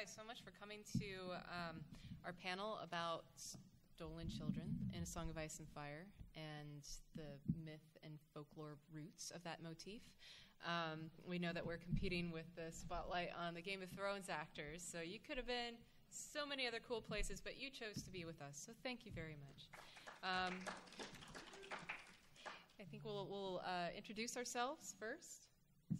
guys so much for coming to um, our panel about stolen children in A Song of Ice and Fire and the myth and folklore roots of that motif. Um, we know that we're competing with the spotlight on the Game of Thrones actors, so you could have been so many other cool places, but you chose to be with us, so thank you very much. Um, I think we'll, we'll uh, introduce ourselves first.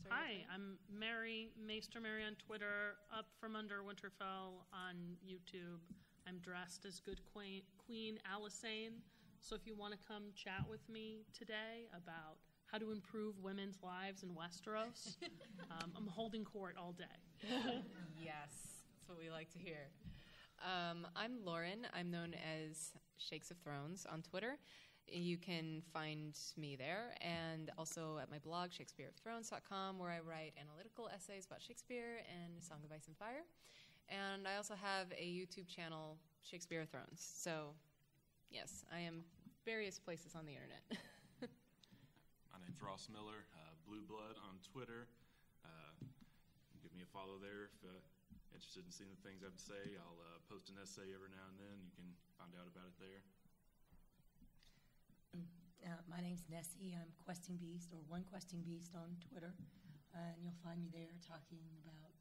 Hi, I'm Mary, Maester Merry on Twitter, up from under Winterfell on YouTube. I'm dressed as good Queen, Queen Alysanne. So if you want to come chat with me today about how to improve women's lives in Westeros, um, I'm holding court all day. yes, that's what we like to hear. Um, I'm Lauren. I'm known as Shakes of Thrones on Twitter. You can find me there and also at my blog, ShakespeareOfThrones.com, where I write analytical essays about Shakespeare and Song of Ice and Fire. And I also have a YouTube channel, Shakespeare of Thrones. So, yes, I am various places on the internet. my name's Ross Miller, uh, Blue Blood on Twitter. Uh, give me a follow there if uh, interested in seeing the things I have to say. I'll uh, post an essay every now and then. You can find out about it there. Uh, my name's Nessie. I'm Questing Beast or One Questing Beast on Twitter. Uh, and you'll find me there talking about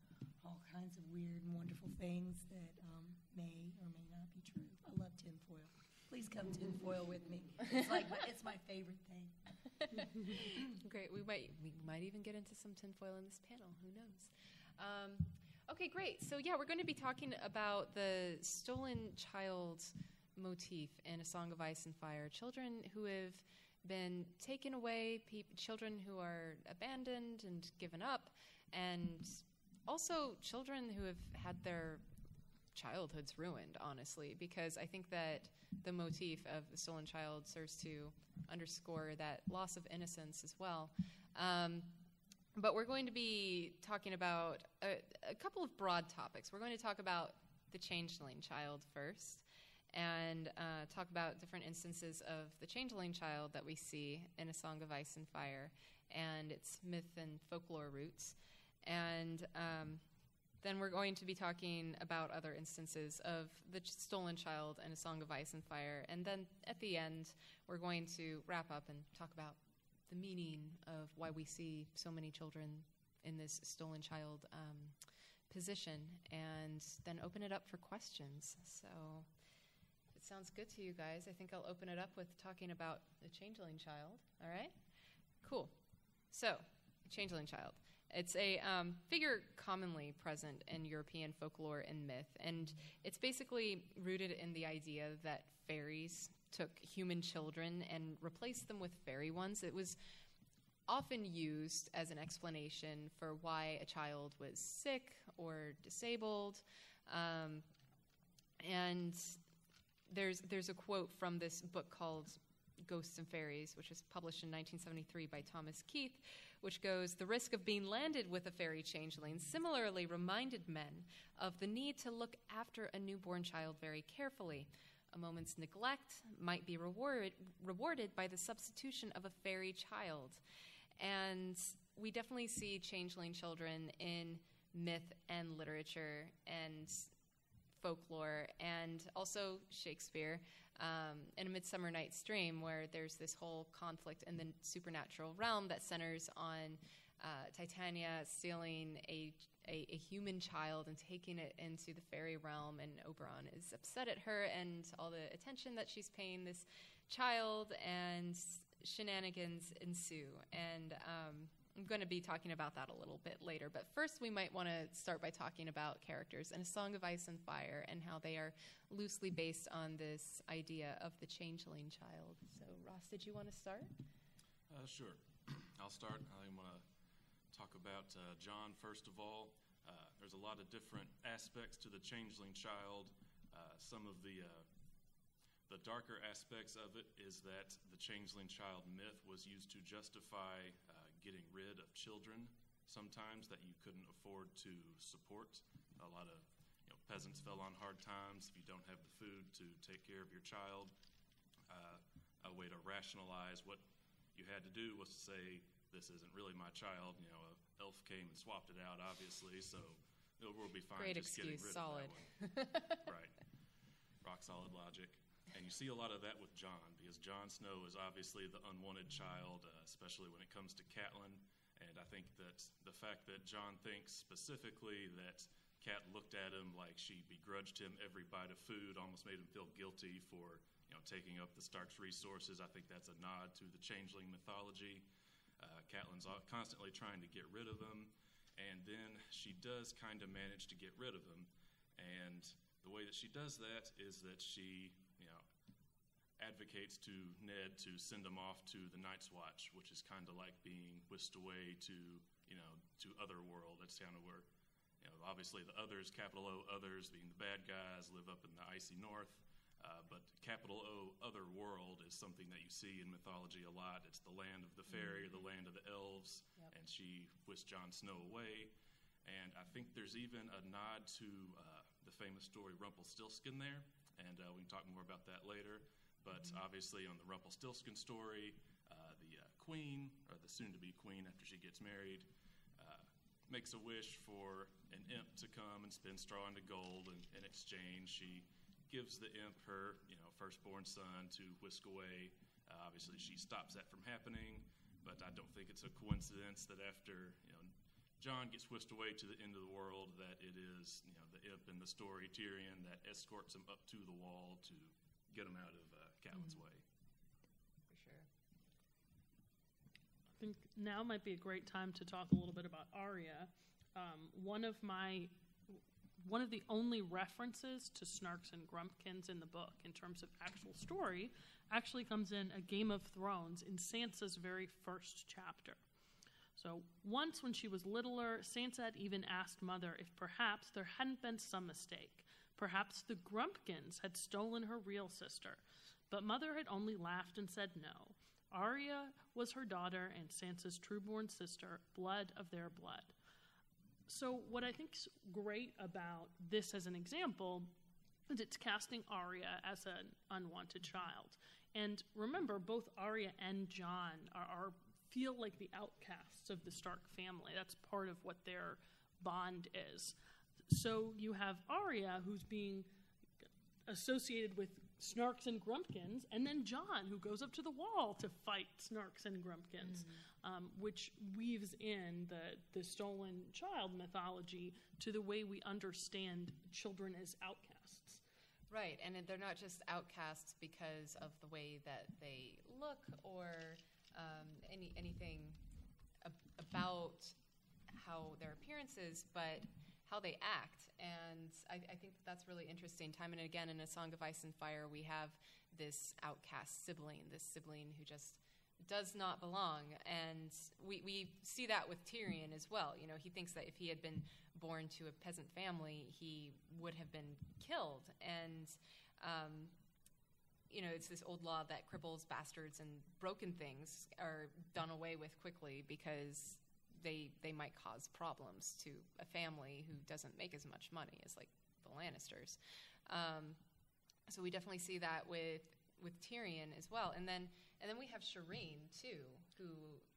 all kinds of weird and wonderful things that um, may or may not be true. I love tinfoil. Please come tinfoil with me. It's like it's my favorite thing. great. We might we might even get into some tinfoil in this panel. Who knows? Um, okay, great. So yeah, we're going to be talking about the stolen child motif in A Song of Ice and Fire. Children who have been taken away, children who are abandoned and given up, and also children who have had their childhoods ruined, honestly, because I think that the motif of the stolen child serves to underscore that loss of innocence as well. Um, but we're going to be talking about a, a couple of broad topics. We're going to talk about the changeling child first and uh, talk about different instances of the changeling child that we see in A Song of Ice and Fire and its myth and folklore roots. And um, then we're going to be talking about other instances of the stolen child and A Song of Ice and Fire. And then at the end, we're going to wrap up and talk about the meaning of why we see so many children in this stolen child um, position and then open it up for questions. So sounds good to you guys, I think I'll open it up with talking about the changeling child. All right? Cool. So, changeling child. It's a um, figure commonly present in European folklore and myth, and it's basically rooted in the idea that fairies took human children and replaced them with fairy ones. It was often used as an explanation for why a child was sick or disabled. Um, and there's there's a quote from this book called Ghosts and Fairies, which was published in 1973 by Thomas Keith, which goes The risk of being landed with a fairy changeling similarly reminded men of the need to look after a newborn child very carefully. A moment's neglect might be rewarded, rewarded by the substitution of a fairy child. And we definitely see changeling children in myth and literature and folklore and also Shakespeare um, in A Midsummer Night's Dream, where there's this whole conflict in the supernatural realm that centers on uh, Titania stealing a, a, a, human child and taking it into the fairy realm, and Oberon is upset at her and all the attention that she's paying this child, and shenanigans ensue. And um, I'm going to be talking about that a little bit later. But first, we might want to start by talking about characters in A Song of Ice and Fire and how they are loosely based on this idea of the changeling child. So, Ross, did you want to start? Uh, sure. I'll start. I want to talk about uh, Jon first of all. Uh, there's a lot of different aspects to the changeling child. Uh, some of the uh, the darker aspects of it is that the changeling child myth was used to justify uh, getting rid of children sometimes that you couldn't afford to support. A lot of you know, peasants fell on hard times. If you don't have the food to take care of your child, uh, a way to rationalize what you had to do was to say, "This isn't really my child." You know, an elf came and swapped it out, obviously. So it will be fine Great just getting excuse, rid solid. of that one. right. Rock solid logic. And you see a lot of that with Jon, because Jon Snow is obviously the unwanted child, uh, especially when it comes to Catelyn. And I think that the fact that Jon thinks specifically that Cat looked at him like she begrudged him every bite of food, almost made him feel guilty for you know taking up the Stark's resources. I think that's a nod to the changeling mythology. Uh, Catelyn's constantly trying to get rid of him, and then she does kind of manage to get rid of him. And the way that she does that is that she, advocates to Ned to send him off to the Night's Watch, which is kind of like being whisked away to, you know, to other world. That's kind of where, you know, obviously the others, capital O others being the bad guys, live up in the icy north. Uh, but capital O other world is something that you see in mythology a lot. It's the land of the fairy, the land of the elves, Yep. and she whisked Jon Snow away. And I think there's even a nod to uh, the famous story Rumpelstiltskin there, and uh, we can talk more about that later. But obviously, on the Rumpelstiltskin story, uh, the uh, queen, or the soon to be queen after she gets married, uh, makes a wish for an imp to come and spin straw into gold, and in exchange, she gives the imp her, you know, firstborn son to whisk away. Uh, obviously, she stops that from happening, but I don't think it's a coincidence that after, you know, Jon gets whisked away to the end of the world, that it is, you know, the imp in the story, Tyrion, that escorts him up to the wall to get him out of Catelyn's way. For sure. I think now might be a great time to talk a little bit about Arya. Um, one of my one of the only references to Snarks and Grumpkins in the book in terms of actual story actually comes in A Game of Thrones in Sansa's very first chapter. So once when she was littler, Sansa had even asked Mother if perhaps there hadn't been some mistake. Perhaps the Grumpkins had stolen her real sister. But Mother had only laughed and said no. Arya was her daughter and Sansa's trueborn sister, blood of their blood. So, what I think's great about this as an example is it's casting Arya as an unwanted child. And remember, both Arya and Jon are, are feel like the outcasts of the Stark family. That's part of what their bond is. So you have Arya, who's being associated with Snarks and Grumpkins, and then Jon, who goes up to the wall to fight Snarks and Grumpkins, um, which weaves in the, the stolen child mythology to the way we understand children as outcasts. Right, and they're not just outcasts because of the way that they look or um, any anything ab- about how their appearance is, but how they act. And I, I think that that's really interesting. Time and again, in A Song of Ice and Fire, we have this outcast sibling, this sibling who just does not belong. And we, we see that with Tyrion as well. You know, he thinks that if he had been born to a peasant family, he would have been killed. And, um, you know, it's this old law that cripples, bastards, and broken things are done away with quickly because they they might cause problems to a family who doesn't make as much money as like the Lannisters. Um, so we definitely see that with with Tyrion as well, and then and then we have Shireen too, who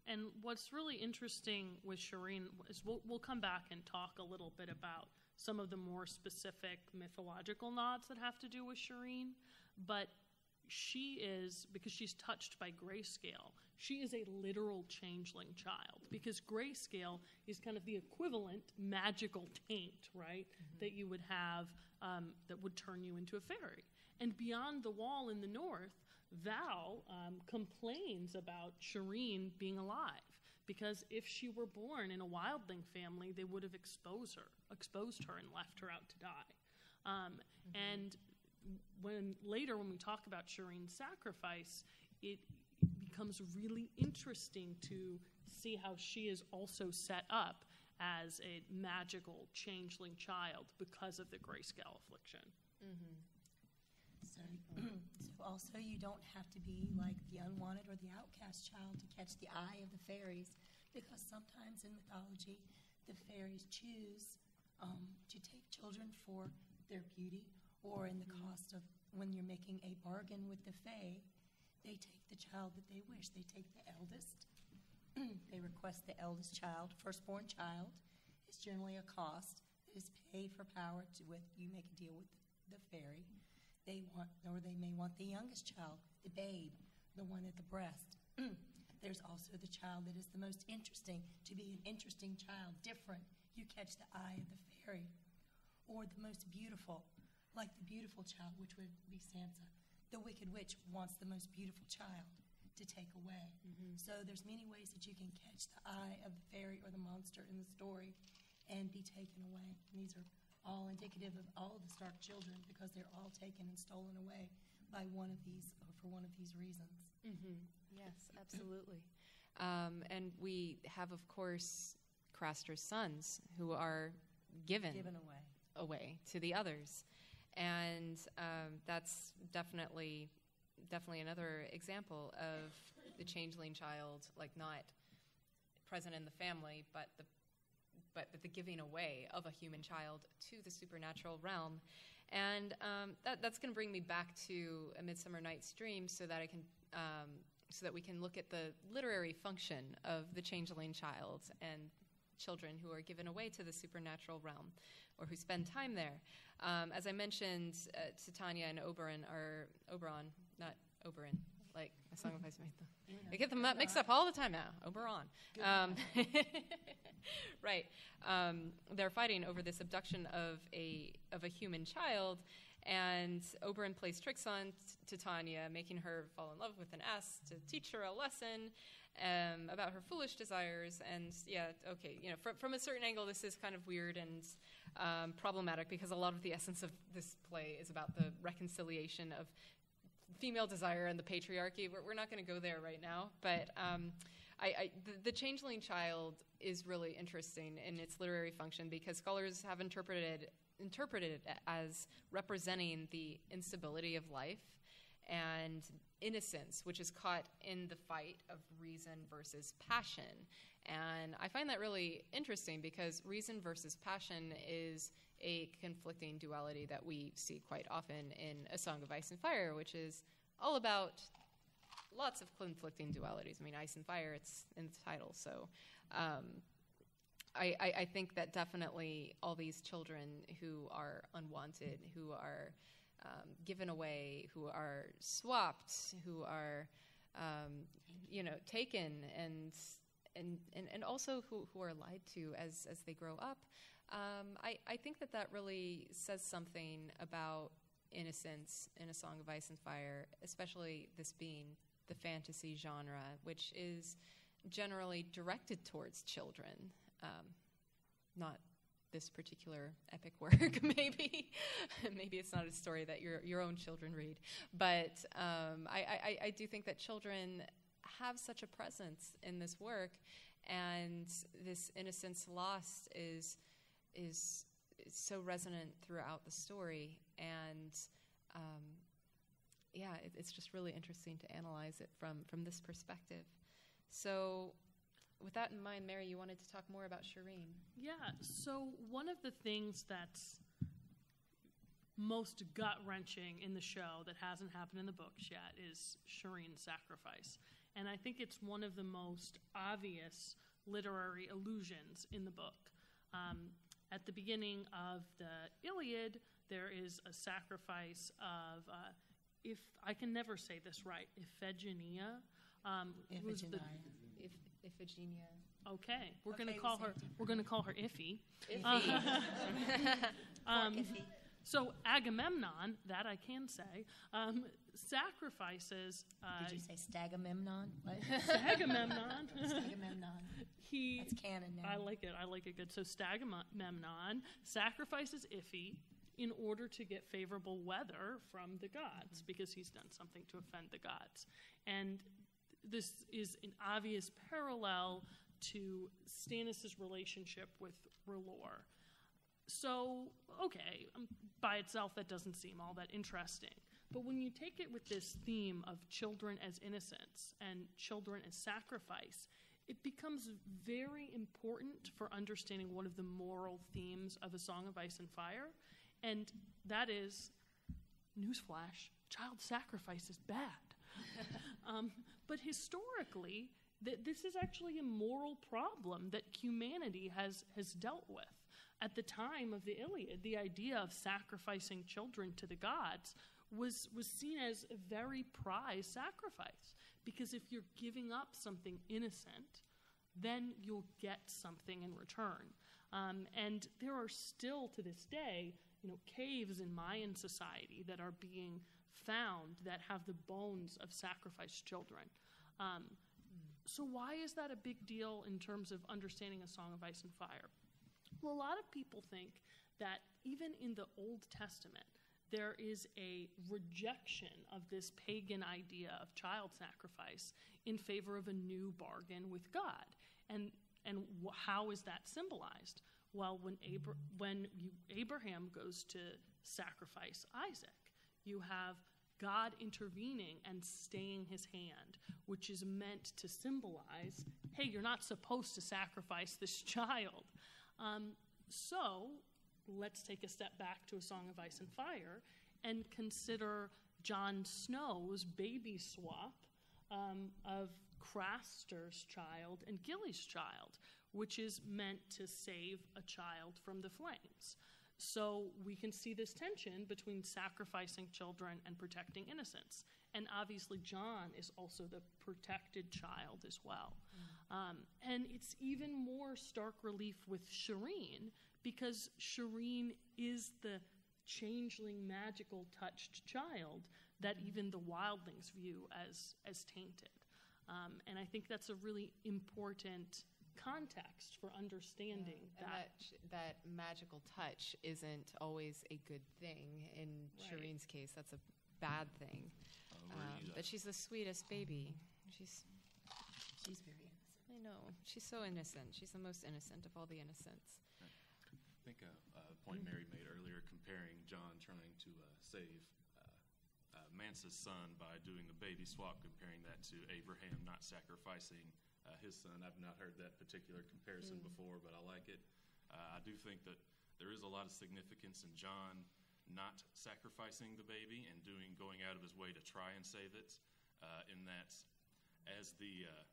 And what's really interesting with Shireen is we'll, we'll come back and talk a little bit about some of the more specific mythological nods that have to do with Shireen. But she is, because she's touched by grayscale, she is a literal changeling child. Because grayscale is kind of the equivalent magical taint, right? That you would have um, that would turn you into a fairy. And beyond the wall in the north, Val um, complains about Shireen being alive because if she were born in a wildling family, they would have exposed her, exposed her, and left her out to die. Um, And when later, when we talk about Shireen's sacrifice, it becomes really interesting to see how she is also set up as a magical changeling child because of the grayscale affliction. So, so also you don't have to be like the unwanted or the outcast child to catch the eye of the fairies, because sometimes in mythology, the fairies choose um, to take children for their beauty, or in the cost of when you're making a bargain with the fae, they take the child that they wish. They take the eldest. they request the eldest child, firstborn child, It's generally a cost. that is paid for power to with you make a deal with the fairy. They want, or they may want the youngest child, the babe, the one at the breast. There's also the child that is the most interesting, to be an interesting child, different. You catch the eye of the fairy. Or the most beautiful, like the beautiful child, which would be Sansa. The wicked witch wants the most beautiful child to take away. So there's many ways that you can catch the eye of the fairy or the monster in the story and be taken away. And these are all indicative of all of the Stark children because they're all taken and stolen away by one of these or for one of these reasons. Yes, absolutely. Um, and we have, of course, Craster's sons who are given, Given away. away to the others, and um, that's definitely definitely another example of the changeling child, like not present in the family, but the but, but the giving away of a human child to the supernatural realm. And um, that, that's going to bring me back to A Midsummer Night's Dream so that I can. Um, so that we can look at the literary function of the changeling child and children who are given away to the supernatural realm or who spend time there. Um, as I mentioned, uh, Titania and Oberon are Oberon, not Oberon, like a song of ice and fire. I get them mixed up all the time now. Oberon. Um, right. Um, they're fighting over this abduction of a of a human child, and Oberon plays tricks on Titania, making her fall in love with an S to teach her a lesson um, about her foolish desires. And yeah, okay, you know, from, from a certain angle, this is kind of weird and um, problematic because a lot of the essence of this play is about the reconciliation of female desire and the patriarchy. We're, we're not going to go there right now, but um, I, I, the, the changeling child is really interesting in its literary function because scholars have interpreted interpreted it as representing the instability of life and innocence, which is caught in the fight of reason versus passion. And I find that really interesting because reason versus passion is a conflicting duality that we see quite often in A Song of Ice and Fire, which is all about lots of conflicting dualities. I mean, Ice and Fire, it's in the title. So um, I, I, I think that definitely all these children who are unwanted, who are um, given away, who are swapped, who are, um, you know, taken, and and, and, and also who, who are lied to as, as they grow up. Um, I, I think that that really says something about innocence in A Song of Ice and Fire, especially this being the fantasy genre, which is generally directed towards children. Um, not this particular epic work, maybe. maybe it's not a story that your, your own children read. But um, I, I, I do think that children have such a presence in this work, and this innocence lost is, is, is so resonant throughout the story. And um, yeah, it, it's just really interesting to analyze it from, from this perspective. So, with that in mind, Mary, you wanted to talk more about Shireen. Yeah, so one of the things that's most gut wrenching in the show that hasn't happened in the books yet is Shireen's sacrifice. And I think it's one of the most obvious literary allusions in the book. Um, at the beginning of the Iliad, there is a sacrifice of, uh, if I can never say this right, Iphigenia. Um, who's the- Iphigenia. Okay, we're gonna call her. We're going to call her Iffy. Iffy. Um, Iffy. so Agamemnon, that I can say, um, sacrifices uh, Did you say Stagamemnon? What? Agamemnon. Stagamemnon. he, That's canon now. I like it. I like it good. So Stagamemnon sacrifices Iffy in order to get favorable weather from the gods because he's done something to offend the gods, and this is an obvious parallel to Stannis' relationship with R'hllor. So, okay, um, by itself, that doesn't seem all that interesting. But when you take it with this theme of children as innocence and children as sacrifice, it becomes very important for understanding one of the moral themes of A Song of Ice and Fire, and that is newsflash child sacrifice is bad. um, but historically, th- this is actually a moral problem that humanity has, has dealt with. at the time of the Iliad, the idea of sacrificing children to the gods was, was seen as a very prized sacrifice. Because if you're giving up something innocent, then you'll get something in return. Um, and there are still to this day, you know, caves in Mayan society that are being found that have the bones of sacrificed children. Um, so why is that a big deal in terms of understanding a Song of Ice and Fire? Well, a lot of people think that even in the Old Testament, there is a rejection of this pagan idea of child sacrifice in favor of a new bargain with God. And, and wh- how is that symbolized? Well, when, Abra- when you, Abraham goes to sacrifice Isaac, you have God intervening and staying his hand, which is meant to symbolize hey, you're not supposed to sacrifice this child. Um, so let's take a step back to A Song of Ice and Fire and consider Jon Snow's baby swap um, of Craster's child and Gilly's child, which is meant to save a child from the flames. So we can see this tension between sacrificing children and protecting innocence. And obviously, Jon is also the protected child as well. Um, and it's even more stark relief with Shireen because Shireen is the changeling, magical, touched child that even the wildlings view as, as tainted. Um, and I think that's a really important context for understanding And that. that, that magical touch isn't always a good thing. In Right. Shireen's case, that's a bad thing. Uh, Um, but she's the sweetest baby. She's, She's very innocent. I know, she's so innocent. She's the most innocent of all the innocents. I think a, a point Mary made earlier comparing Jon trying to uh, save uh, uh, Mance's son by doing the baby swap, comparing that to Abraham not sacrificing uh, his son. I've not heard that particular comparison before, but I like it. Uh, I do think that there is a lot of significance in Jon not sacrificing the baby and doing going out of his way to try and save it. Uh, in that, as the uh,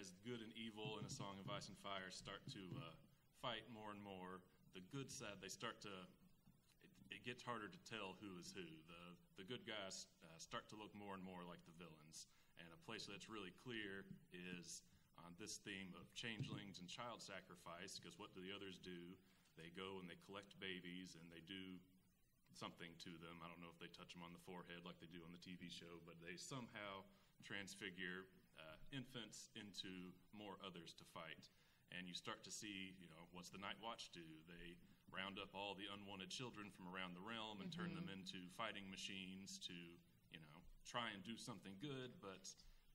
as good and evil in a Song of Ice and Fire start to uh, fight more and more, the good side they start to. It, it gets harder to tell who is who. The the good guys uh, start to look more and more like the villains. And a place that's really clear is on this theme of changelings and child sacrifice. Because what do the others do? They go and they collect babies and they do something to them. I don't know if they touch them on the forehead like they do on the TV show, but they somehow transfigure uh, infants into more others to fight. And you start to see, you know, what's the Night Watch do? They round up all the unwanted children from around the realm and turn them into fighting machines to, try and do something good, but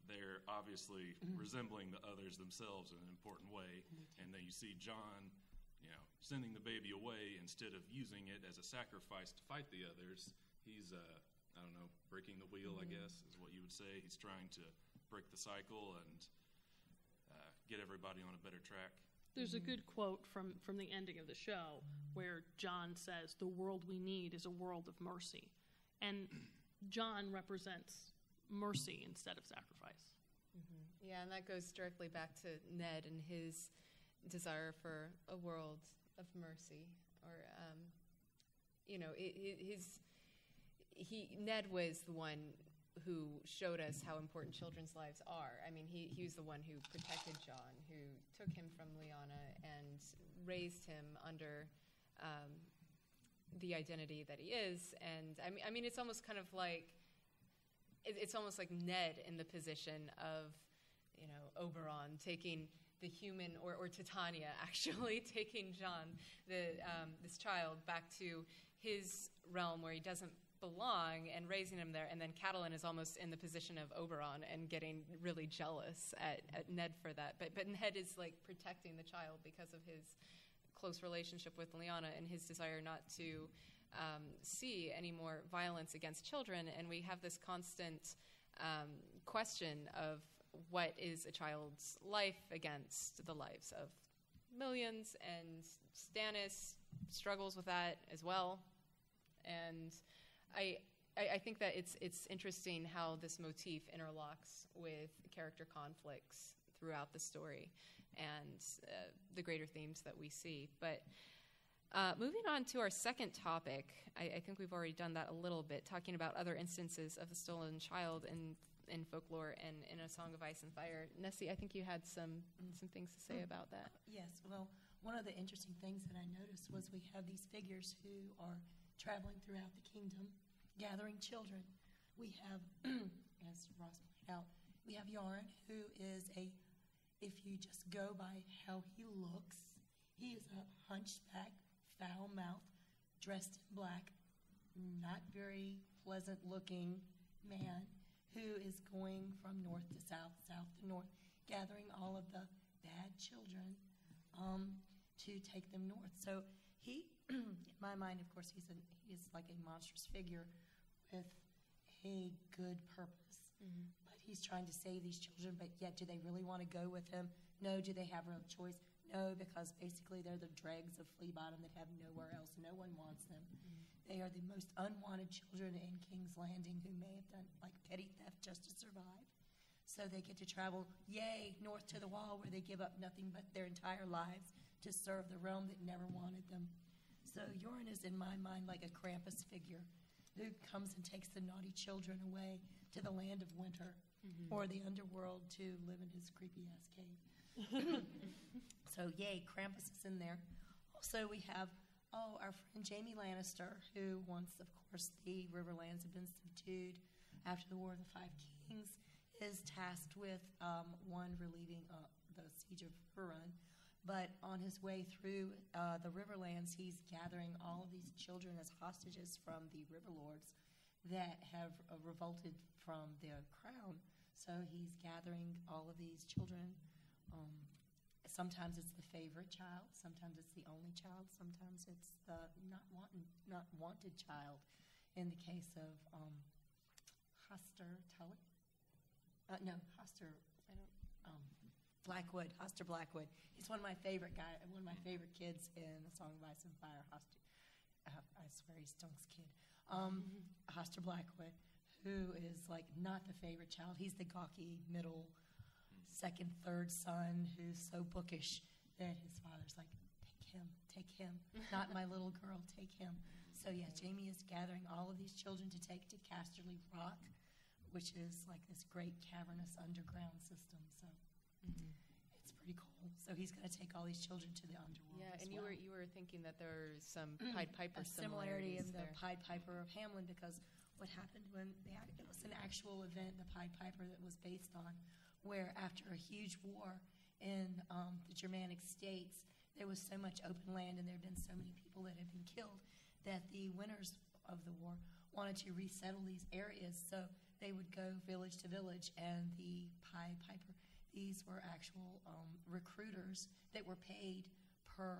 they're obviously resembling the others themselves in an important way. And then you see Jon, you know, sending the baby away instead of using it as a sacrifice to fight the others. He's, uh, I don't know, breaking the wheel, I guess, is what you would say. He's trying to break the cycle and uh, get everybody on a better track. There's a good quote from, from the ending of the show where Jon says, The world we need is a world of mercy. And Jon represents mercy instead of sacrifice. Yeah, and that goes directly back to Ned and his desire for a world of mercy, or um, you know, his he Ned was the one who showed us how important children's lives are. I mean, he he was the one who protected Jon, who took him from Lyanna and raised him under. Um, the identity that he is, and I mean, I mean, it's almost kind of like it, it's almost like Ned in the position of, you know, Oberon taking the human, or, or Titania actually taking Jon, the um, this child, back to his realm where he doesn't belong and raising him there. And then Catelyn is almost in the position of Oberon and getting really jealous at, at Ned for that. But but Ned is like protecting the child because of his close relationship with Lyanna and his desire not to um, see any more violence against children. And we have this constant um, question of what is a child's life against the lives of millions, and Stannis struggles with that as well. And I, I, I think that it's it's interesting how this motif interlocks with character conflicts throughout the story and uh, the greater themes that we see. But Uh, moving on to our second topic, I, I think we've already done that a little bit, talking about other instances of the stolen child in in folklore and in a Song of Ice and Fire. Nessie, I think you had some some things to say about that. Yes, well, one of the interesting things that I noticed was we have these figures who are traveling throughout the kingdom, gathering children. We have, as Ross pointed out, we have Yoren, who is a, if you just go by how he looks, he is a hunchback, foul mouthed, dressed in black, not very pleasant looking man who is going from north to south, south to north, gathering all of the bad children um, to take them north. So he, in my mind, of course, he's a, he's like a monstrous figure with a good purpose. But he's trying to save these children, but yet do they really want to go with him? No. Do they have a choice? No, because basically they're the dregs of Flea Bottom that have nowhere else. No one wants them. Mm-hmm. They are the most unwanted children in King's Landing who may have done like petty theft just to survive. So they get to travel, yay, north to the wall where they give up nothing but their entire lives to serve the realm that never wanted them. So Yoren is, in my mind, like a Krampus figure who comes and takes the naughty children away to the land of winter or the underworld to live in his creepy ass cave. so, yay, Krampus is in there. Also, we have, oh, our friend Jaime Lannister, who once, of course, the Riverlands have been subdued after the War of the Five Kings, is tasked with um, one relieving uh, the siege of Huron. But on his way through uh, the Riverlands, he's gathering all of these children as hostages from the River Lords that have uh, revolted from their crown. So he's gathering all of these children. Um, sometimes it's the favorite child, sometimes it's the only child, sometimes it's the not wanted, not wanted child. In the case of um, Hoster Tully, uh, no, Hoster, I don't, um, Blackwood, Hoster Blackwood. He's one of my favorite guy, one of my favorite kids in A Song of Ice and Fire. Hoster, uh, I swear he's Stunk's kid. Um, Hoster Blackwood, who is like not the favorite child. He's the gawky middle, second, third son who's so bookish that his father's like, take him, take him, not my little girl, take him. So yeah, Jaime is gathering all of these children to take to Casterly Rock, which is like this great cavernous underground system. So mm-hmm. it's pretty cool. So he's going to take all these children to the underworld. Yeah, and you well. were you were thinking that there's some mm-hmm. Pied Piper a similarity in the there. Pied Piper of Hamelin because what happened when they had, it was an actual event, the Pied Piper that was based on, where after a huge war in um, the Germanic states, there was so much open land and there had been so many people that had been killed that the winners of the war wanted to resettle these areas. So they would go village to village, and the Pied Piper, these were actual um, recruiters that were paid per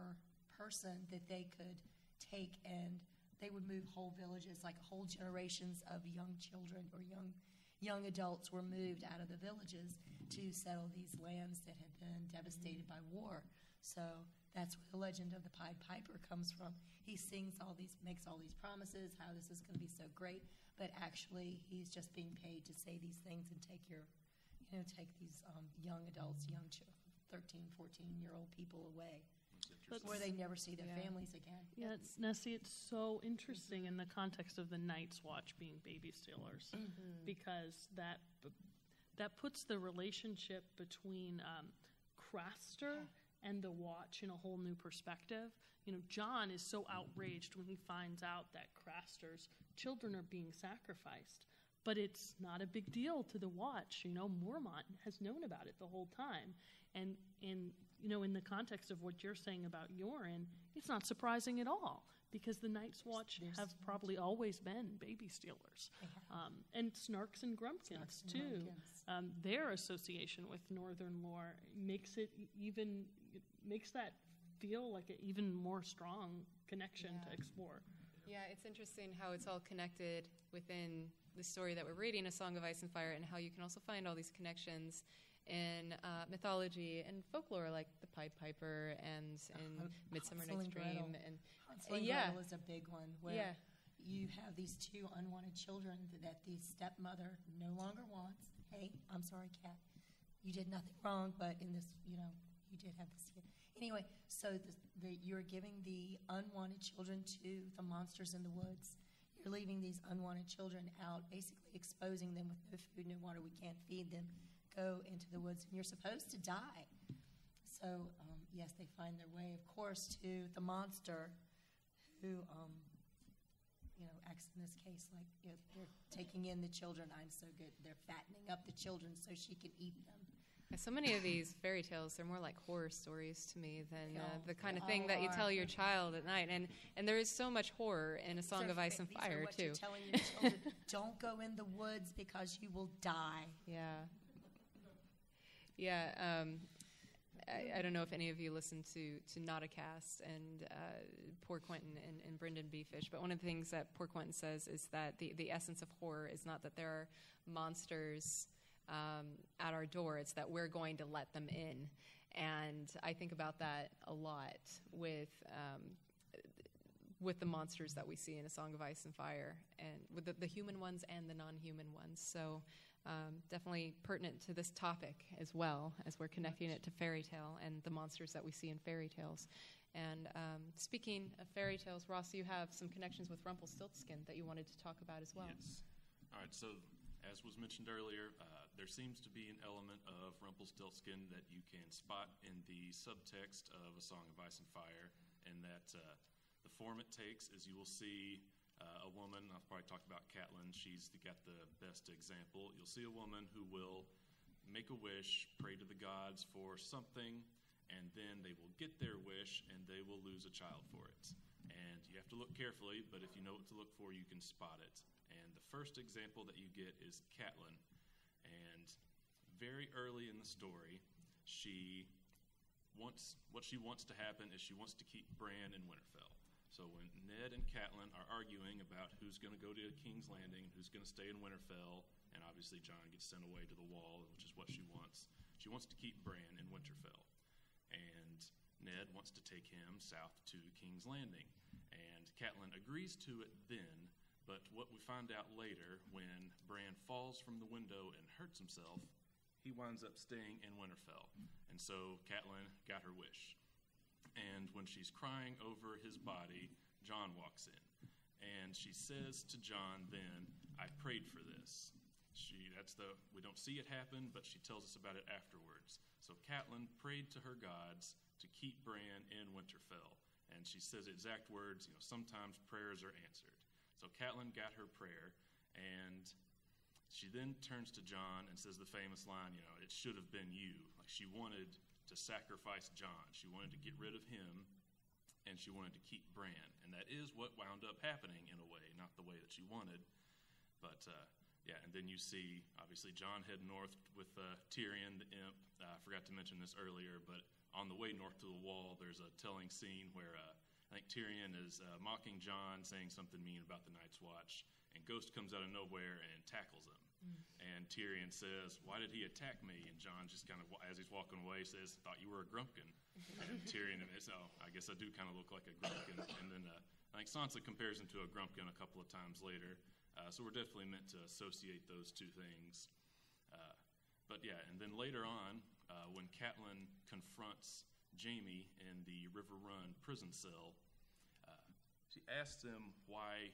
person that they could take and they would move whole villages like whole generations of young children or young young adults were moved out of the villages to settle these lands that had been devastated by war. So that's where the legend of the pied piper comes from. He sings all these makes all these promises how this is going to be so great but actually he's just being paid to say these things and take your you know take these um, young adults young children 13 14 year old people away That's where they never see their Yeah. families again Yeah, it's, Nessie, it's so interesting in the context of the Night's Watch being baby stealers because that that puts the relationship between um, Craster and the Watch in a whole new perspective. You know, Jon is so outraged when he finds out that Craster's children are being sacrificed, but it's not a big deal to the Watch. You know, Mormont has known about it the whole time, and and you know, in the context of what you're saying about Yoren, it's not surprising at all because the Night's Watch there's have so probably always been baby stealers, um, and Snarks and Grumpkins Snarks and too. Grumpkins. Um, their association with Northern lore makes it even it makes that feel like an even more strong connection Yeah. to explore. Yeah, it's interesting how it's all connected within the story that we're reading, A Song of Ice and Fire, and how you can also find all these connections in uh, mythology and folklore, like the Pied Piper and in Uh, Midsummer Night's. Dream. And Hansel and yeah. Gretel is a big one where yeah, you have these two unwanted children that the stepmother no longer wants. Hey, I'm sorry, cat. You did nothing wrong, but in this, you know, you did have this kid. Anyway, so the, the, you're giving the unwanted children to the monsters in the woods. You're leaving these unwanted children out, basically exposing them with no food, no water. We can't feed them. Go into the woods, and you're supposed to die. So, um, yes, they find their way, of course, to the monster who, um, you know, acts in this case like you know, they're taking in the children. I'm so good. They're fattening up the children so she can eat them. So many of these fairy tales, they're more like horror stories to me than uh, the kind of thing that you tell your child at night. And and there is so much horror in A Song of Ice and Fire too. You're telling your children, don't go in the woods because you will die. Yeah. Yeah. Um, I, I don't know if any of you listen to to Nauticast and uh, Poor Quentin and, and Brynden B. Fish, but one of the things that Poor Quentin says is that the, the essence of horror is not that there are monsters um, at our door, it's that we're going to let them in. And I think about that a lot with um, with the monsters that we see in A Song of Ice and Fire, and with the, the human ones and the non-human ones. So um, definitely pertinent to this topic as well as we're connecting it to fairy tale and the monsters that we see in fairy tales. And um, speaking of fairy tales, Ross, you have some connections with Rumpelstiltskin that you wanted to talk about as well. Yes. All right. So, as was mentioned earlier, uh, there seems to be an element of Rumpelstiltskin that you can spot in the subtext of A Song of Ice and Fire, and that uh, the form it takes is you will see uh, a woman. I've probably talked about Catelyn. She's got the best example. You'll see a woman who will make a wish, pray to the gods for something, and then they will get their wish and they will lose a child for it. And you have to look carefully, but if you know what to look for, you can spot it. And the first example that you get is Catelyn. And very early in the story, she wants what she wants to happen is she wants to keep Bran in Winterfell. So when Ned and Catelyn are arguing about who's going to go to King's Landing and who's going to stay in Winterfell, and obviously Jon gets sent away to the Wall, which is what she wants. She wants to keep Bran in Winterfell, and Ned wants to take him south to King's Landing, and Catelyn agrees to it then. But what we find out later, when Bran falls from the window and hurts himself, he winds up staying in Winterfell, and so Catelyn got her wish. And when she's crying over his body, Jon walks in. And she says to Jon then, I prayed for this. She that's the we don't see it happen, but she tells us about it afterwards. So Catelyn prayed to her gods to keep Bran in Winterfell. And she says exact words, you know, sometimes prayers are answered. So Catelyn got her prayer, and she then turns to Jon and says the famous line, you know, it should have been you. Like she wanted to sacrifice Jon. She wanted to get rid of him, and she wanted to keep Bran. And that is what wound up happening in a way, not the way that she wanted. But uh, yeah, and then you see obviously Jon head north with uh, Tyrion the imp. Uh, I forgot to mention this earlier, but on the way north to the wall, there's a telling scene where uh, I think Tyrion is uh, mocking Jon, saying something mean about the Night's Watch, and Ghost comes out of nowhere and tackles him. And Tyrion says, "Why did he attack me?" And Jon just kind of, as he's walking away, says, "Thought you were a grumpkin." and Tyrion admits, "Oh, I guess I do kind of look like a grumpkin." And then uh, I think Sansa compares him to a grumpkin a couple of times later. Uh, so we're definitely meant to associate those two things. Uh, but yeah, and then later on, uh, when Catelyn confronts Jaime in the Riverrun prison cell, uh, she asks him why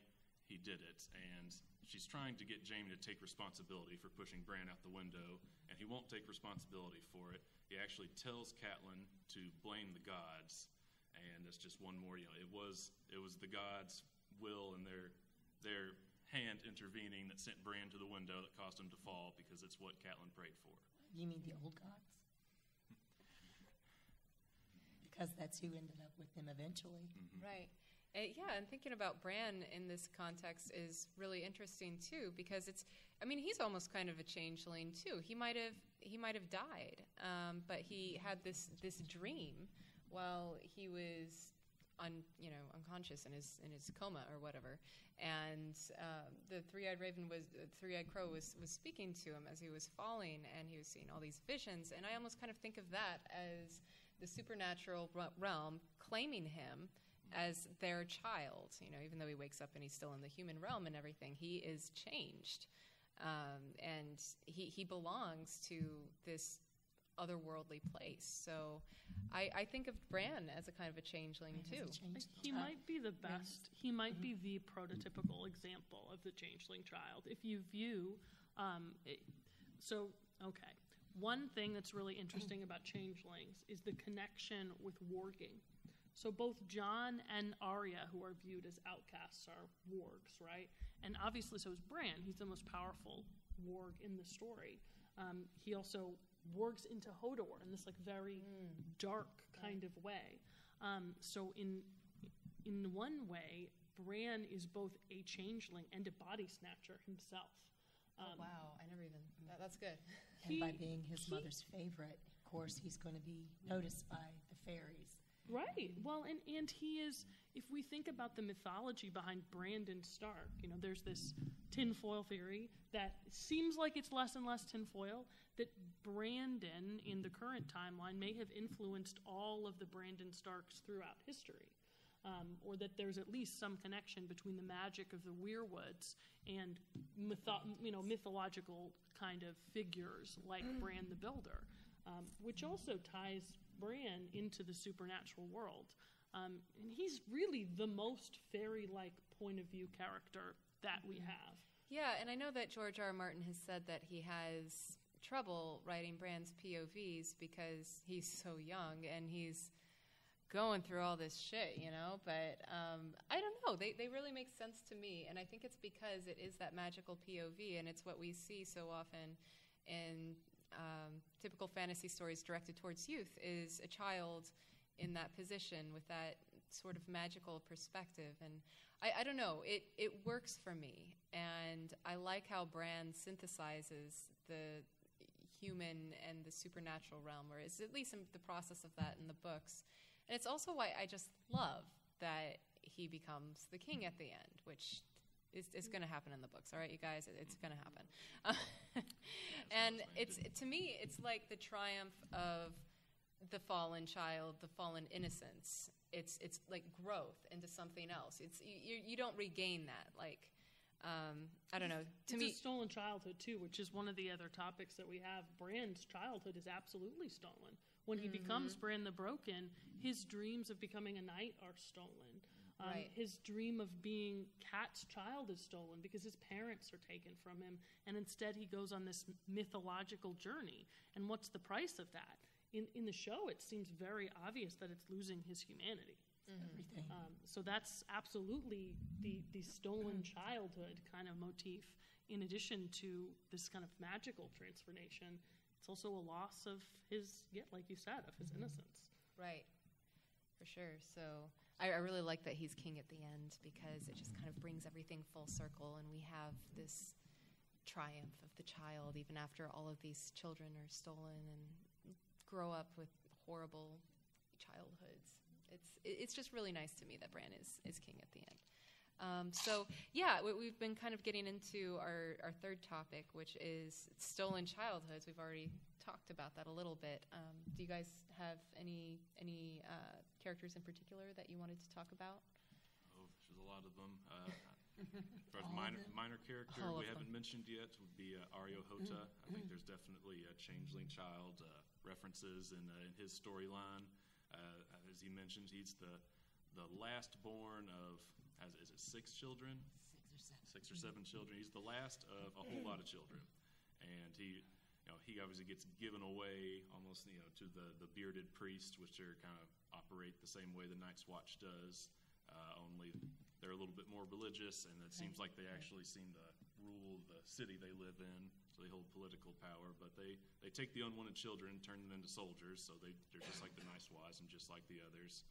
he did it, and she's trying to get Jaime to take responsibility for pushing Bran out the window, and he won't take responsibility for it. He actually tells Catelyn to blame the gods, and it's just one more. You know, it was it was the gods' will and their their hand intervening that sent Bran to the window that caused him to fall because it's what Catelyn prayed for. You mean the old gods? Because that's who ended up with him eventually. Mm-hmm. Right. Uh, yeah, and thinking about Bran in this context is really interesting too, because it's. I mean, he's almost kind of a changeling too. He might have he might have died, um, but he had this this dream while he was you know unconscious in his in his coma or whatever, and um, the three eyed raven was uh, three eyed crow was was speaking to him as he was falling, and he was seeing all these visions, and I almost kind of think of that as the supernatural realm claiming him as their child. You know, even though he wakes up and he's still in the human realm and everything, he is changed, um, and he he belongs to this otherworldly place. So I, I think of Bran as a kind of a changeling Bran is a too. changeling He child. might be the best. He might be the prototypical example of the changeling child. If you view, um, it, so okay, one thing that's really interesting about changelings is the connection with warging. So both Jon and Arya, who are viewed as outcasts, are wargs, right? And obviously, so is Bran. He's the most powerful warg in the story. Um, he also wargs into Hodor in this like very dark kind of way. Um, so in in one way, Bran is both a changeling and a body snatcher himself. Oh, wow, I never even. That, that's good. And by being his he- mother's favorite, of course, he's going to be noticed by the fairies. Right. Well, and, and he is, if we think about the mythology behind Brandon Stark, you know, there's this tinfoil theory that seems like it's less and less tinfoil, that Brandon in the current timeline may have influenced all of the Brandon Starks throughout history. Um, or that there's at least some connection between the magic of the Weirwoods and mytho- you know, mythological kind of figures like Bran the Builder, um, which also ties Bran into the supernatural world. Um, and he's really the most fairy like point of view character that we have. Yeah, and I know that George R. R. Martin has said that he has trouble writing Bran's POVs because he's so young and he's going through all this shit, you know. But um, I don't know; they they really make sense to me, and I think it's because it is that magical POV, and it's what we see so often in um, typical fantasy stories directed towards youth is a child in that position with that sort of magical perspective. And I, I don't know it, it works for me. And i like how Bran synthesizes the human and the supernatural realm or is at least in the process of that in the books. And it's also why i just love that he becomes the king at the end which is, is going to happen in the books all right you guys it's going to happen and it's to me it's like the triumph of the fallen child the fallen innocence it's it's like growth into something else it's you, you- you don't regain that like um, i don't know to it's me a stolen childhood too, which is one of the other topics that we have. Bran's childhood is absolutely stolen. When he becomes Mm-hmm. Bran the Broken, his dreams of becoming a knight are stolen. Um, Right. His dream of being Cat's child is stolen because his parents are taken from him, and instead he goes on this mythological journey. And what's the price of that? In in the show, it seems very obvious that it's losing his humanity. Everything. Um, so that's absolutely the, the stolen childhood kind of motif. In addition to this kind of magical transformation, it's also a loss of his, yeah, like you said, of his innocence. Right, for sure. So I, I really like that he's king at the end because it just kind of brings everything full circle, and we have this triumph of the child even after all of these children are stolen and grow up with horrible childhoods. It's it's just really nice to me that Bran is is king at the end. Um, so yeah, we, we've been kind of getting into our, our third topic, which is stolen childhoods. We've already talked about that a little bit. Um, do you guys have any any uh, characters in particular that you wanted to talk about? Oh, there's a lot of them. Uh, as far as minor, minor character All we haven't mentioned yet would be uh, Areo Hotah. I think there's definitely a changeling child uh, references in, uh, in his storyline. Uh, as he mentioned, he's the the last born of has, is it six children? Six or seven. six or seven children. He's the last of a whole lot of children, and he, you know, he obviously gets given away almost, you know, to the the bearded priest, which are kind of operate the same way the Night's Watch does. Uh, only they're a little bit more religious, and it seems like they actually seem to rule the city they live in, so they hold political power. But they they take the unwanted children and turn them into soldiers, so they they're just like the Night's Watch and just like the others.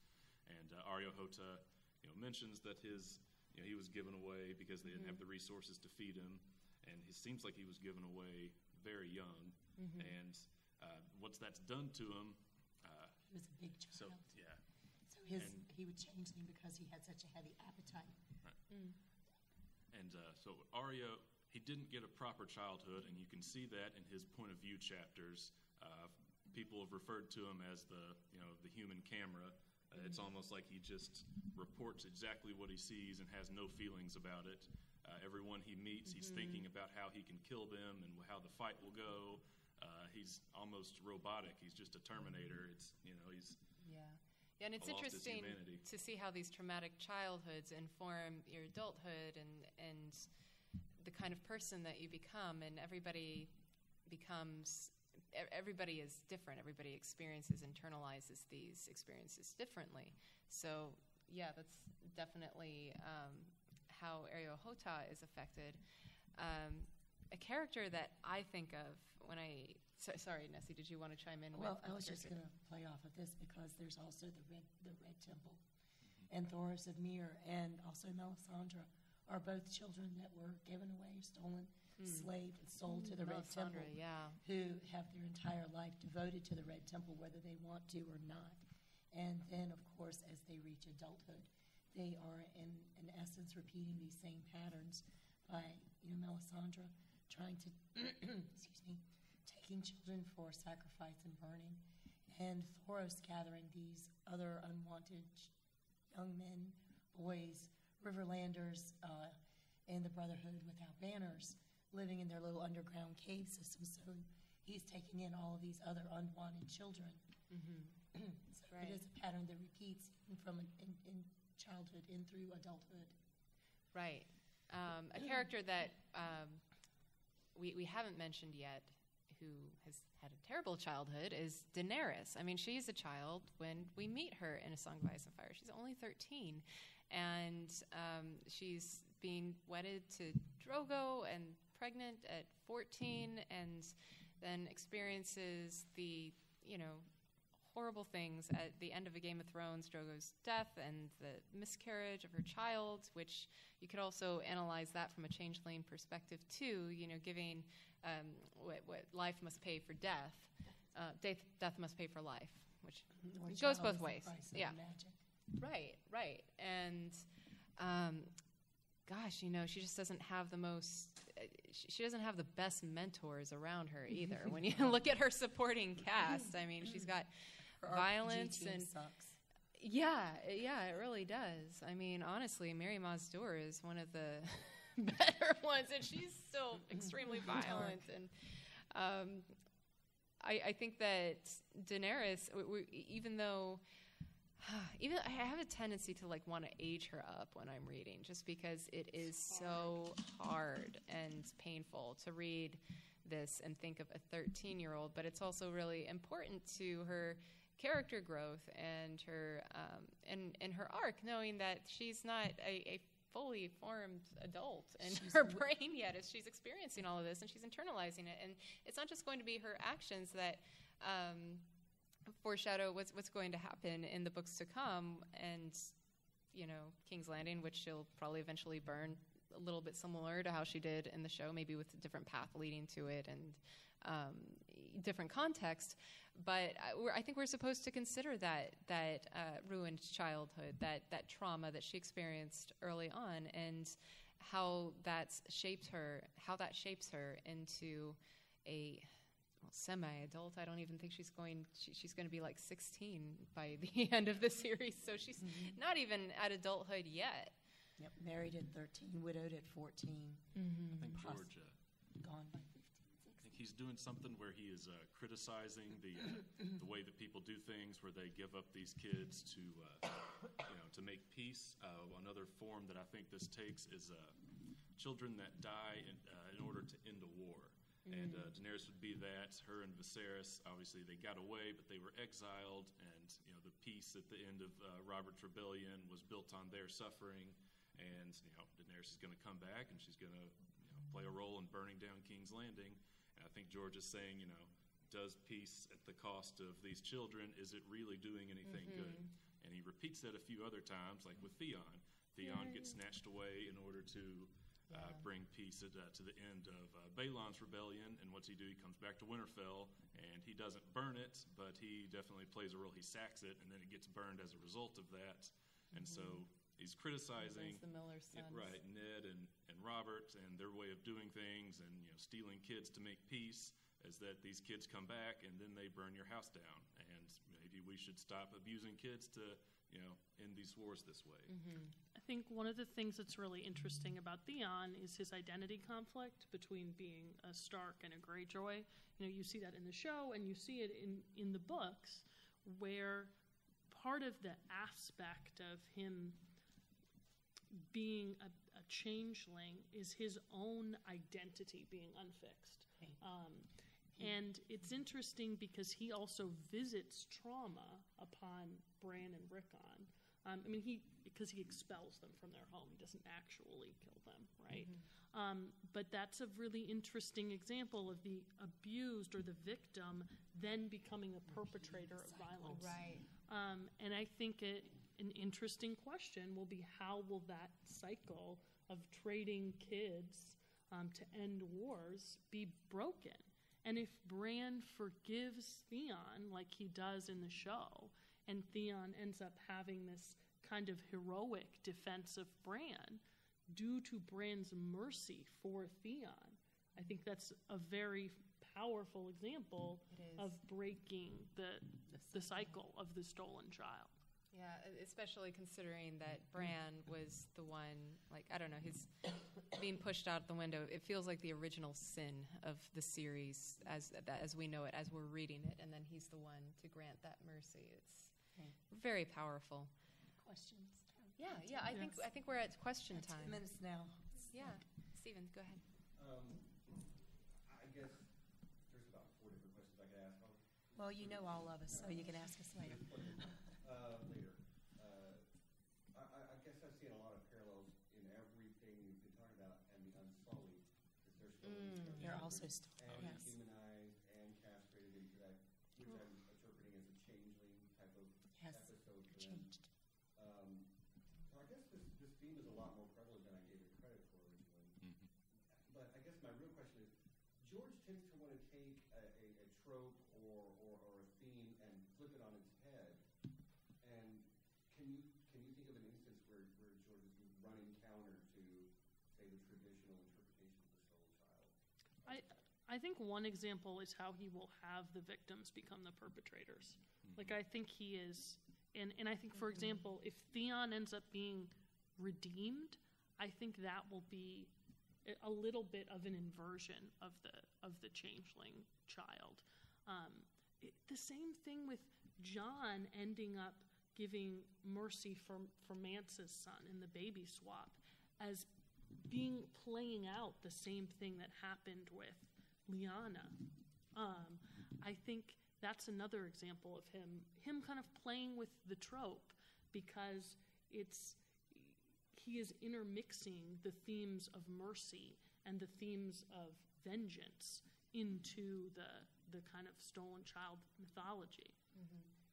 And uh, Areo Hotah, you know, mentions that his, you know, he was given away because they didn't have the resources to feed him, and it seems like he was given away very young. And uh, what's that's done to him, uh, He was a big so child. yeah, So his, and- he would change them because he had such a heavy appetite. And uh, so Arya, he didn't get a proper childhood, and you can see that in his point of view chapters. Uh, people have referred to him as the, you know, the human camera. It's almost like he just reports exactly what he sees and has no feelings about it. Uh, everyone he meets, he's thinking about how he can kill them and how the fight will go. Uh, he's almost robotic. He's just a Terminator. It's you know he's Yeah. Yeah, and it's interesting to see how these traumatic childhoods inform your adulthood and and the kind of person that you become. And everybody becomes everybody is different. Everybody experiences internalizes these experiences differently. So yeah, that's definitely um, how Areo Hotah is affected. Um, a character that I think of when I so, sorry, Nessie, did you want to chime in? Well, with I was just going to play off of this because there's also the Red, the Red Temple, and Thoros of Myr, and also Melisandre are both children that were given away, stolen, slaved, and sold to the Red Temple, yeah. who have their entire life devoted to the Red Temple, whether they want to or not. And then, of course, as they reach adulthood, they are in, in essence repeating these same patterns by, you know, Melisandre trying to, excuse me, taking children for sacrifice and burning, and Thoros gathering these other unwanted young men, boys, Riverlanders, uh, in the Brotherhood without banners, living in their little underground cave system. So he's taking in all of these other unwanted children. so Right. it is a pattern that repeats from in, in childhood in through adulthood. Right. Um, a character that um, we, we haven't mentioned yet, who has had a terrible childhood, is Daenerys. I mean, she's a child when we meet her in A Song of Ice and Fire. She's only 13, and um, she's being wedded to Drogo and pregnant at 14, and then experiences the, you know, horrible things at the end of a Game of Thrones, Drogo's death and the miscarriage of her child, which you could also analyze that from a changeling perspective too. You know, giving um, what, what life must pay for death, uh, death, death must pay for life, which Or goes both ways. Yeah. magic. Right, right. And um, gosh, you know, she just doesn't have the most. She doesn't have the best mentors around her either. when you look at her supporting cast, I mean, she's got Her violence and sucks. yeah, yeah, it really does. I mean, honestly, Mirri Maz Duur is one of the better ones, and she's still extremely violent. And um, I, I think that Daenerys, even though, even I have a tendency to like want to age her up when I'm reading, just because it is so hard and painful to read this and think of a 13 year old, but it's also really important to her character growth and her um, and and her arc, knowing that she's not a, a fully formed adult in She's her brain yet as she's experiencing all of this and she's internalizing it. And it's not just going to be her actions that um, foreshadow what's what's going to happen in the books to come, and you know King's Landing, which she'll probably eventually burn a little bit similar to how she did in the show, maybe with a different path leading to it and um, different context. But I, I think we're supposed to consider that that uh, ruined childhood, that that trauma that she experienced early on, and how that's shaped her, how that shapes her into a semi-adult. I don't even think she's going. She, she's going to be like 16 by the end of the series, so she's not even at adulthood yet. Yep, married at 13, widowed at 14, I think Poss- George. Uh, gone by 15, I think he's doing something where he is uh, criticizing the uh, the way that people do things, where they give up these kids to uh, you know to make peace. Uh, another form that I think this takes is uh, children that die in, uh, in order to end a war. And uh, Daenerys would be that. Her and Viserys, obviously, they got away, but they were exiled. And you know, the peace at the end of uh, Robert's rebellion was built on their suffering. And you know, Daenerys is going to come back, and she's going to you know, play a role in burning down King's Landing. And I think George is saying, you know, does peace at the cost of these children? Is it really doing anything good? And he repeats that a few other times, like with Theon. Theon gets snatched away in order to uh, bring peace at, uh, to the end of uh, Balon's rebellion. And what's he do? He comes back to Winterfell, and he doesn't burn it, but he definitely plays a role. He sacks it, and then it gets burned as a result of that. And so he's criticizing the Miller sons. right, Ned and, and Robert and their way of doing things and you know stealing kids to make peace is that these kids come back and then they burn your house down and maybe we should stop abusing kids to you know end these wars this way. Mm-hmm. I think one of the things that's really interesting about Theon is his identity conflict between being a Stark and a Greyjoy. You know, you see that in the show, and you see it in in the books, where part of the aspect of him being a, a changeling is his own identity being unfixed. Right. Um, and it's interesting because he also visits trauma upon Bran and Rickon. Um, I mean, he because he expels them from their home. He doesn't actually kill them, right? Um, but that's a really interesting example of the abused or the victim then becoming a perpetrator of violence. Right. Um, and I think it, an interesting question will be how will that cycle of trading kids um, to end wars be broken? And if Bran forgives Theon like he does in the show, and Theon ends up having this kind of heroic defense of Bran due to Bran's mercy for Theon, I think that's a very powerful example of breaking the the cycle of the stolen child. Yeah, especially considering that Bran was the one, like, I don't know, he's being pushed out the window. It feels like the original sin of the series as as we know it, as we're reading it, and then he's the one to grant that mercy. It's Right. very powerful. Questions? Yeah, yeah. I think I think we're at question Got time. Two minutes now. Yeah, Stephen, go ahead. Um, I guess there's about four different questions I could ask. I'll, Well, you know all of us, so you can ask us later. uh, later. Uh, I, I, I guess I've seen a lot of parallels in everything you've been talking about and the Unsullied, they're Mm. They're also st- and yes. humanized and castrated into that, which I'm interpreting as a changeling type of Yes, episode for them. changed. Um, so I guess this, this theme is a lot more prevalent than I gave it credit for originally. Mhm. But I guess my real question is, George tends to want to take a, a, a trope or, or, or a theme and flip it on its head. And can you can you think of an instance where, where George is running counter to, say, the traditional interpretation of the stolen child? I I think one example is how he will have the victims become the perpetrators. Mm-hmm. Like I think he is and, and I think for example, if Theon ends up being redeemed, I think that will be a- little bit of an inversion of the of the changeling child. Um, it, the same thing with Jon ending up giving mercy for for Mance's son in the baby swap as being playing out the same thing that happened with Lyanna. Um, I think that's another example of him him kind of playing with the trope because it's he is intermixing the themes of mercy and the themes of vengeance into the the kind of stolen child mythology.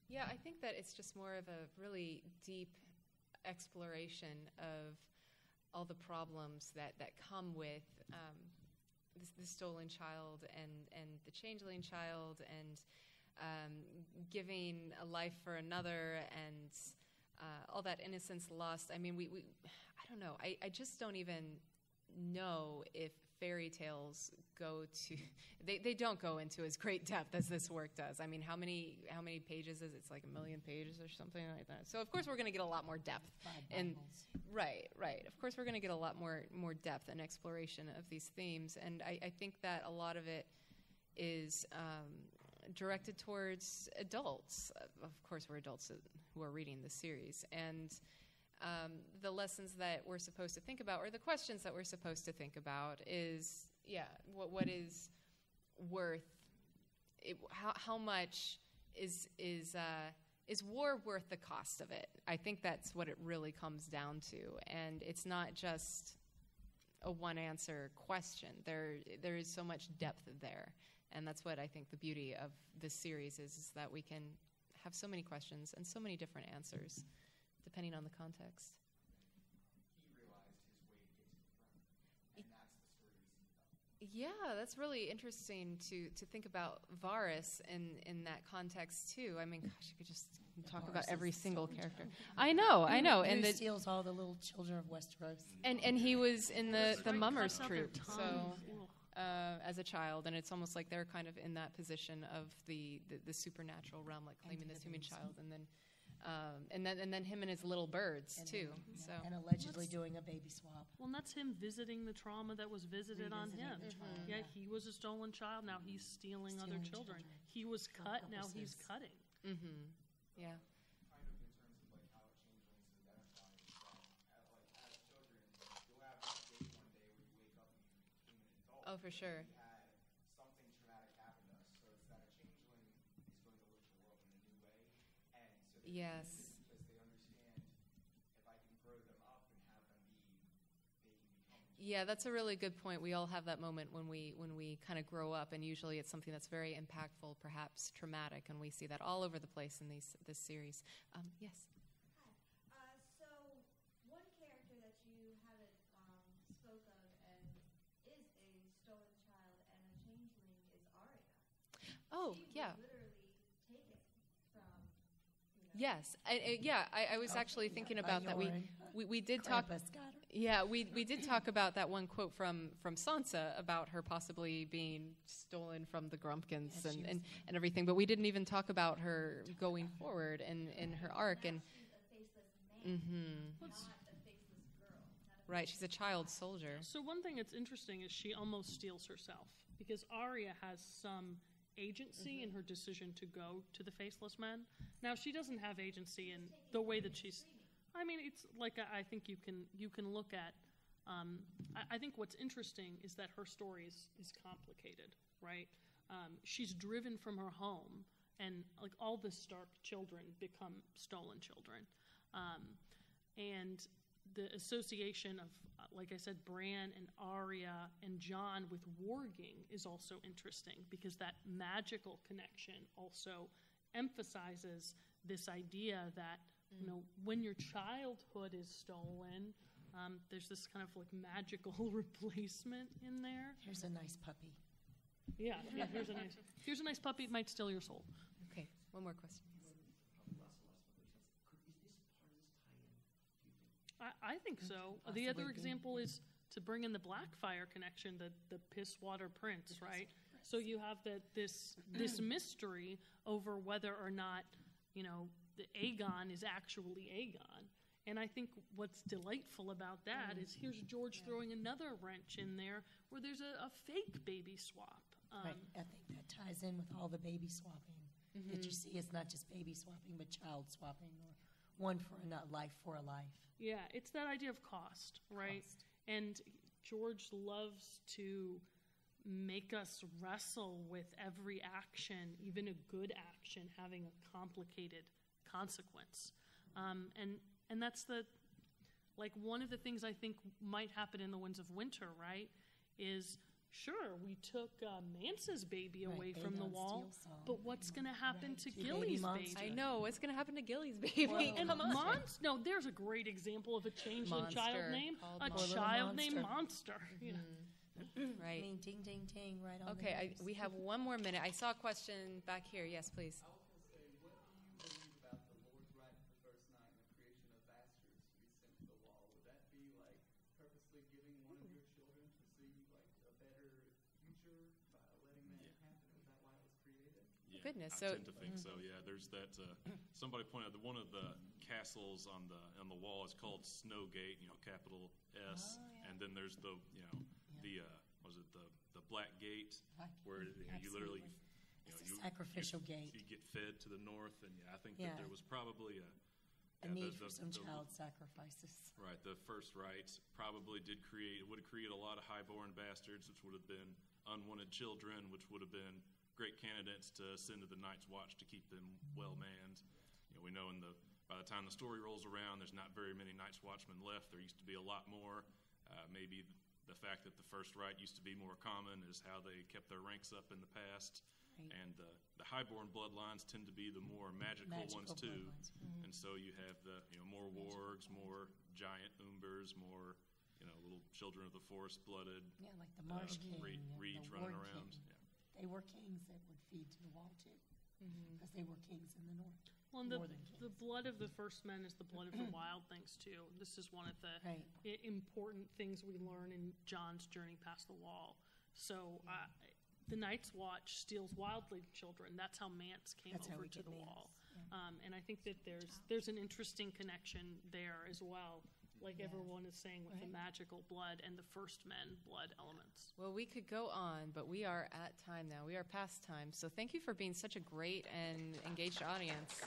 Yeah, I think that it's just more of a really deep exploration of all the problems that, that come with um, the stolen child and, and the changeling child and um, giving a life for another and uh, all that innocence lost. I mean, we, we I don't know. I, I just don't even know if fairy tales go to they, they don't go into as great depth as this work does. I mean, how many how many pages is it? It's like a million pages or something like that. So of course we're going to get a lot more depth. And right, right. Of course we're going to get a lot more more depth and exploration of these themes, and I, I think that a lot of it is um, directed towards adults. Of course, we're adults who are reading the series, and um, the lessons that we're supposed to think about, or the questions that we're supposed to think about, is yeah, what what is worth? It, how how much is is uh, is war worth the cost of it? I think that's what it really comes down to, and it's not just a one answer question. There there is so much depth there, and that's what I think the beauty of this series is: is that we can have so many questions and so many different answers, depending on the context. he realized his way to get to the throne. And that's the story we see about. Yeah, that's really interesting to to think about Varys in in that context too. I mean, gosh, you could just talk about Varys is every single stolen character. I know, I know, Who and the, steals all the little children of Westeros? and and he was in the That's the Mummers cuts out their troop, so tongues. Ugh. Uh, as a child, and it's almost like they're kind of in that position of the the, the supernatural realm, like claiming this human child, and then Um, and then and then him and his little birds And too. then- So And allegedly doing a baby swap. Well, and that's him visiting the trauma that was visited on him. the trauma, Yeah, yeah. he was a stolen child. Now he's stealing, other children. children He was cut. Now he's purposes. cutting. hmm yeah. Be, they can become. Yeah, that's a really good point. We all have that moment when we when we kind of grow up, and usually it's something that's very impactful, perhaps traumatic, and we see that all over the place in these this series. Um, yes. Uh, so one character that you haven't um, spoke of and is a stolen child and a changeling is Arya. Oh, yeah. Was literally taken from. You know, Yes. I, I, yeah, I, I was actually thinking about that. We, we we did talk. Krampus got her. Yeah, we we did talk about that one quote from from Sansa about her possibly being stolen from the Grumkins Yeah, and, and, and everything, but we didn't even talk about her going forward and in her arc and She's a faceless man, hmm not a faceless girl. Not a right. She's a child soldier. So one thing that's interesting is she almost steals herself because Arya has some agency in her decision to go to the faceless men. Now she doesn't have agency in the way that she's. I mean, it's like I I think you can you can look at. Um, I, I think what's interesting is that her story is, is complicated, right? Um, she's driven from her home, and like all the Stark children become stolen children. Um, and the association of, like I said, Bran and Arya and Jon with warging is also interesting because that magical connection also emphasizes this idea that you know when your childhood is stolen, um, there's this kind of like magical replacement in there. Here's a nice puppy. Yeah, yeah. Here's a nice, here's a nice puppy. It might steal your soul. Okay, one more question. I, I think so. The other Possibly example is to bring in the Blackfire connection, the the piss water Prince, right? So you have that this this mystery over whether or not you know the Aegon is actually Aegon. And I think what's delightful about that is here's George throwing another wrench in there where there's a, a fake baby swap. Um, Right. I think that ties in with all the baby swapping that you see. It's not just baby swapping, but child swapping, or one for a life for a life. Yeah, it's that idea of cost, right? Cost. And George loves to make us wrestle with every action, even a good action, having a complicated consequence. Um, and and that's the like one of the things I think might happen in the Winds of Winter, right? Is sure we took uh, Mance's baby Right, away from the wall, but what's going to happen Right, to to Gilly's monster. baby? I know what's going to happen to Gilly's baby. Well, and And a Monster. No, there's a great example of a changeling child name. called A Monster. child named Monster. Monster. You know. I right. mean, ding, ding, ting, right on Okay, the I, we have one more minute. I saw a question back here. Yes, please. I was gonna say, what do you believe about the Lord's right the first night and the creation of bastards to be sent to the wall? Would that be like purposely giving one of your children to see like a better future by letting that happen? Is that why it was created? Yeah, Goodness, I so- tend to think so. Yeah, there's that. Uh, somebody pointed out that one of the castles on the on the wall is called Snowgate. You know, capital S, and then there's the you know the uh, was it the the Black Gate Black where you, know, you literally. You know, It's a you, sacrificial you, gate. You get fed to the north, and yeah, I think Yeah. that there was probably a, a yeah, the- need the- for some the- child sacrifices. Right, the first rites probably did create, would have created a lot of highborn bastards, which would have been unwanted children, which would have been great candidates to send to the Night's Watch to keep them well manned. You know, we know in the by the time the story rolls around, there's not very many Night's Watchmen left. There used to be a lot more. Uh, maybe the fact that the first Right used to be more common is how they kept their ranks up in the past. Right. And uh, the highborn bloodlines tend to be the more magical, Magical ones too. bloodlines. And so you have the you know more wargs, more giant umbers, more you know little children of the forest blooded. Yeah, like the uh, Marsh King. re- the reeds running around. King. Yeah. They were kings that would feed to the wall too, because they were kings in the north. Well, and the, More than the blood of the first men is the blood of the wild things too. This is one of the Right. i- important things we learn in Jon's journey past the wall. So uh, the Night's Watch steals wildling children. That's how Mance came That's how over we to get the Mance. wall. Um, and I think that there's there's an interesting connection there as well, like Yeah. everyone is saying with the magical blood and the first men blood elements. Well, we could go on, but we are at time now. We are past time. So thank you for being such a great and engaged audience.